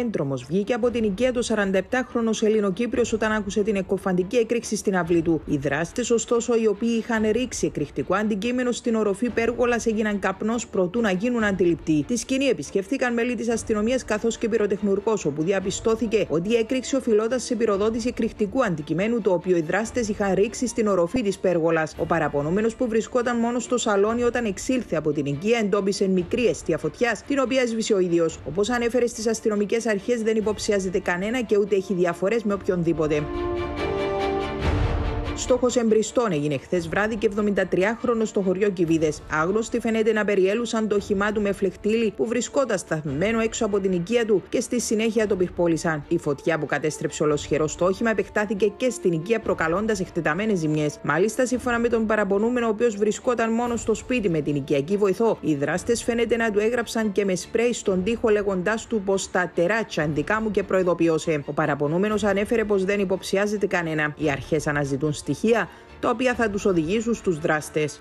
Έντρομος βγήκε από την οικία του 47χρονο Ελληνοκύπριος όταν άκουσε την εκκοφαντική έκρηξη στην αυλή του. Οι δράστες, ωστόσο, οι οποίοι είχαν ρίξει εκρηκτικό αντικείμενο στην οροφή πέργολας, έγιναν καπνός προτού να γίνουν αντιληπτοί. Τη σκηνή επισκέφθηκαν μέλη της αστυνομίας καθώς και πυροτεχνουργός, όπου διαπιστώθηκε ότι η έκρηξη οφειλόταν σε πυροδότηση εκρηκτικού αντικειμένου, το οποίο οι δράστες είχαν ρίξει στην οροφή της πέργολας. Ο παραπονούμενος που βρισκόταν μόνο στο σαλόνι όταν εξήλθε από την οικία εντόπισε μικρή αιστεία φωτιάς, την οποία έσβησε ο ίδιος. Όπως ανέφερε στις αστυνομικές αρχές, δεν υποψιάζεται κανένα και ούτε έχει διαφορές με οποιονδήποτε. Στόχος εμπριστών έγινε χθες βράδυ και 73χρονο στο χωριό Κιβίδε. Άγνωστοι φαίνεται να περιέλουσαν το όχημά του με φλεχτήλι που βρισκόταν σταθμμένο έξω από την οικία του και στη συνέχεια το πυρπόλησαν. Η φωτιά που κατέστρεψε ολοσχερό στο όχημα επεκτάθηκε και στην οικία προκαλώντας εκτεταμένες ζημιές. Μάλιστα, σύμφωνα με τον παραπονούμενο, ο οποίος βρισκόταν μόνο στο σπίτι με την οικιακή βοηθό, οι δράστες φαίνεται να του έγραψαν και με σπρέι στον τοίχο λέγοντάς του πως τα τεράτσα ενδικά μου και προειδοποιώσε. Ο παραπονούμενος ανέφερε πως δεν υποψιάζεται κανένα. Οι αρχές αναζητούν στοιχεία τα οποία θα τους οδηγήσουν στους δράστες.